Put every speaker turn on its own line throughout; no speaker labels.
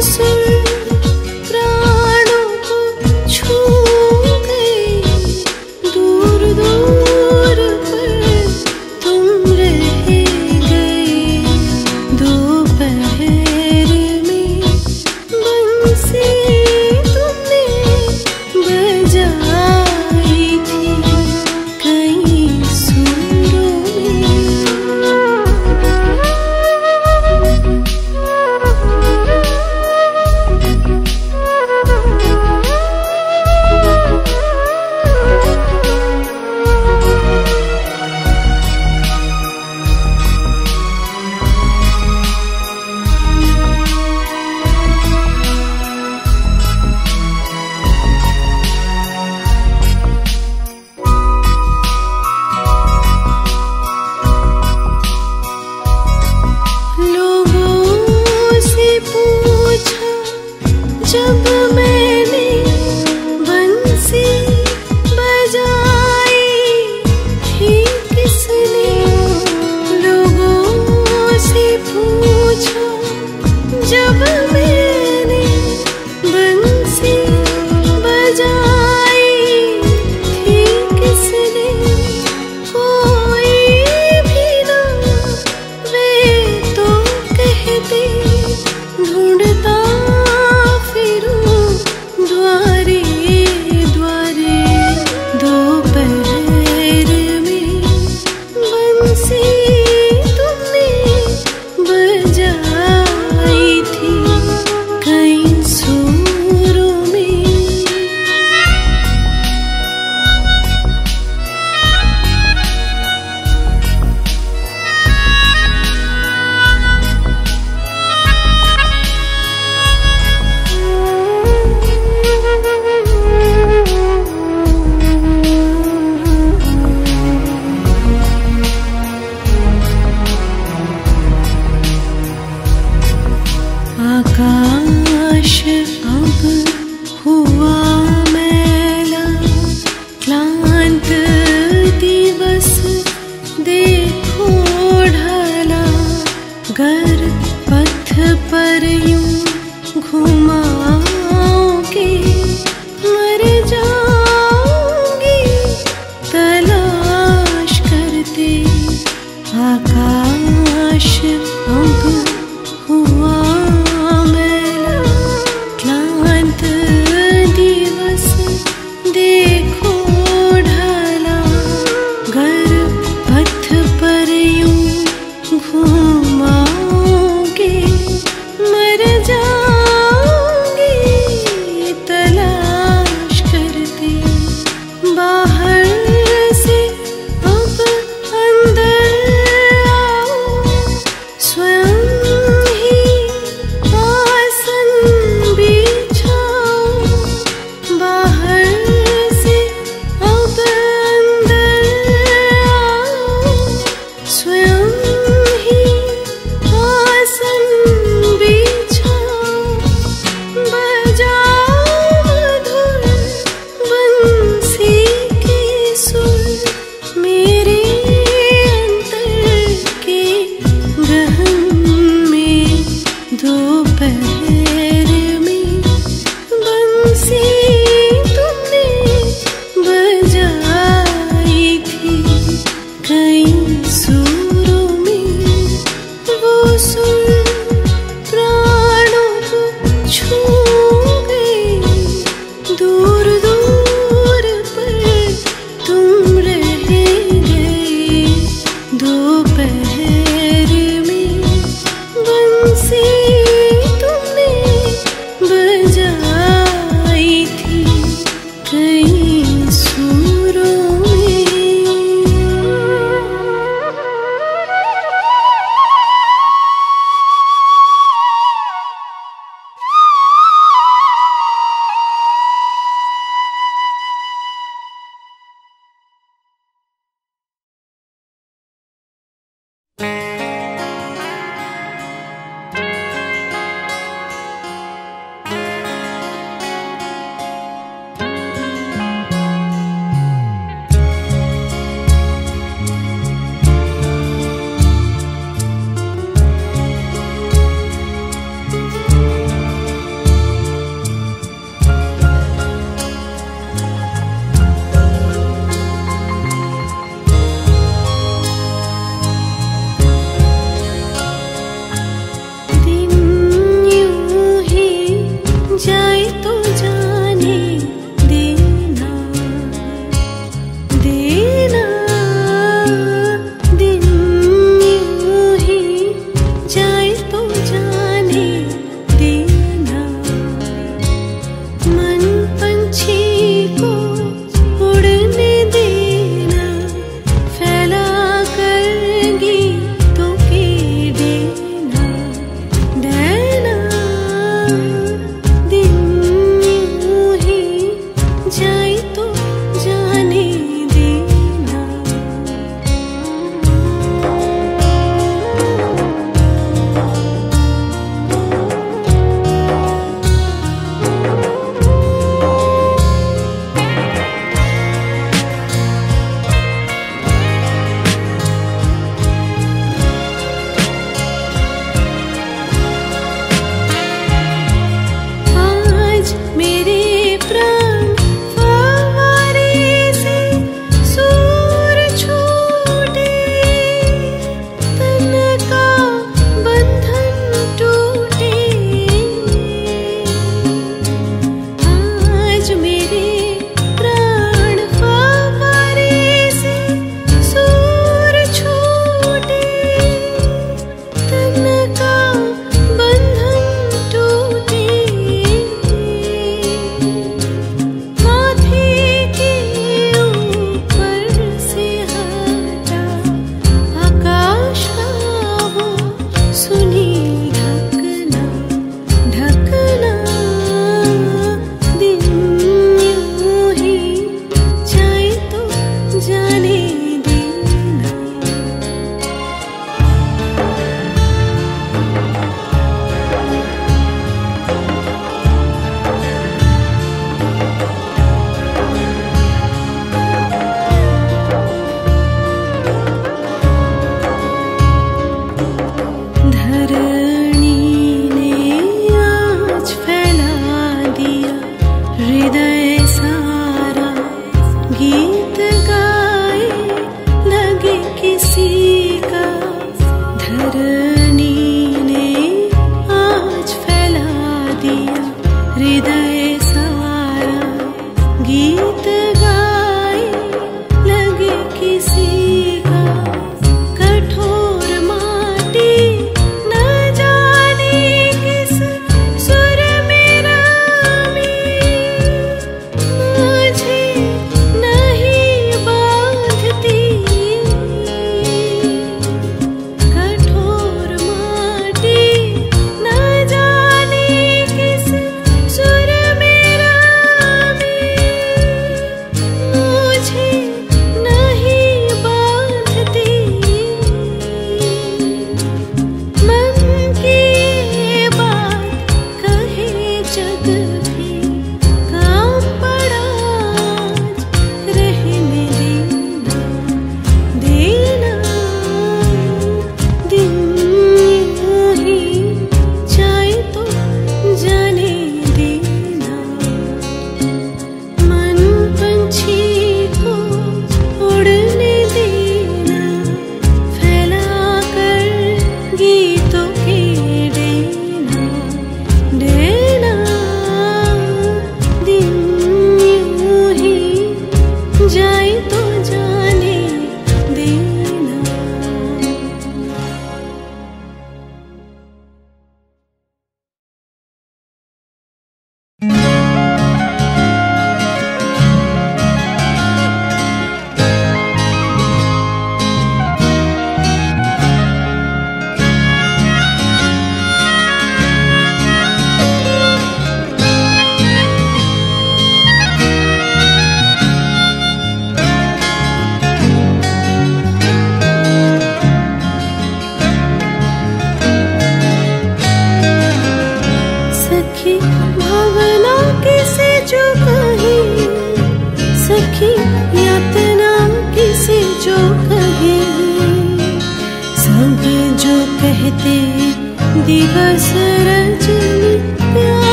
sorry.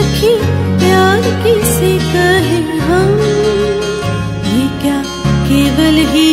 सखी प्यार किसे कहे हम? ये क्या केवल ही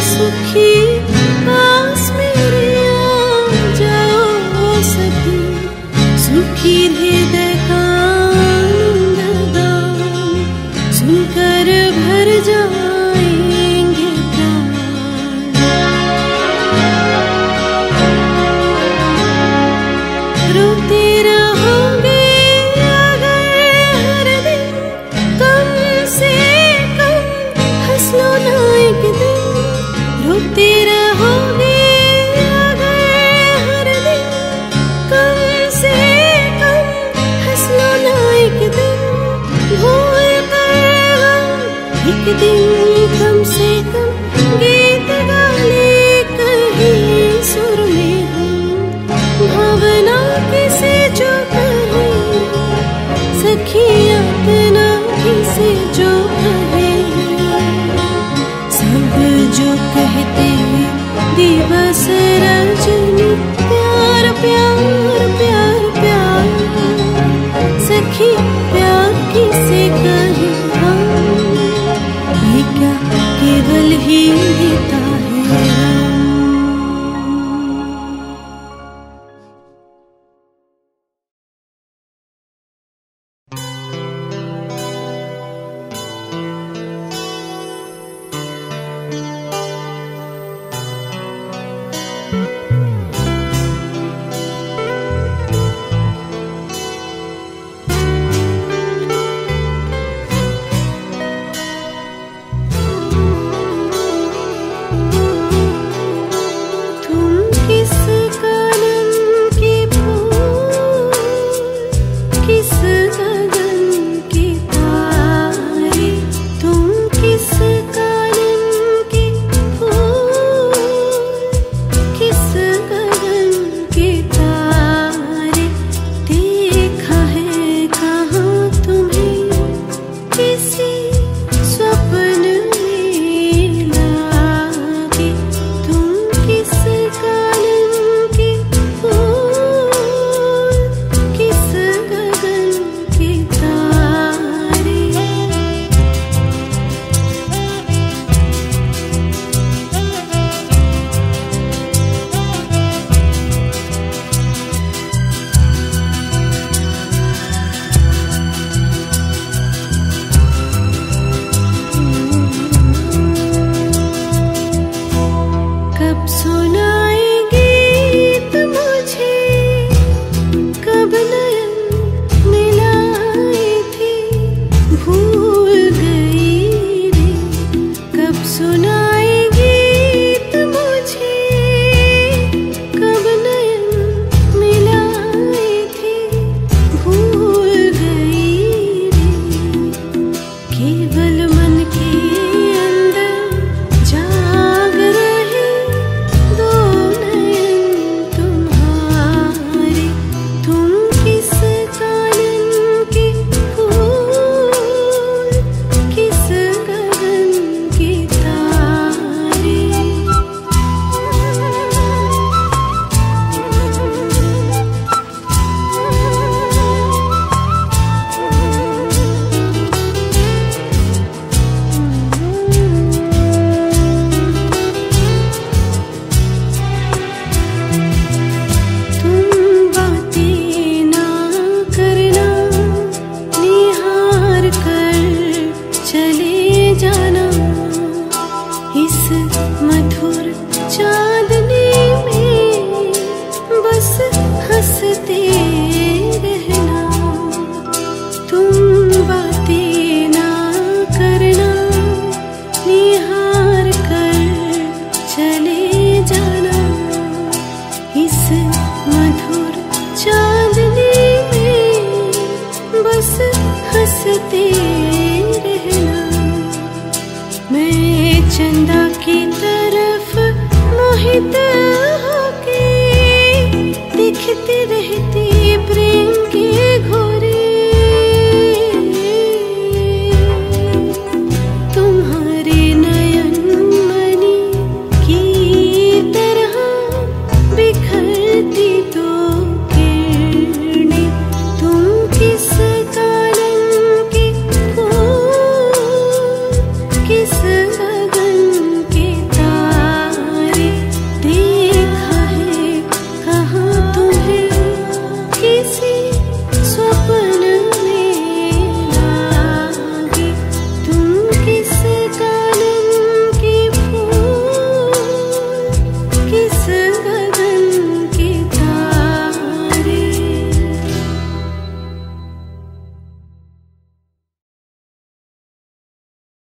कौन है सखी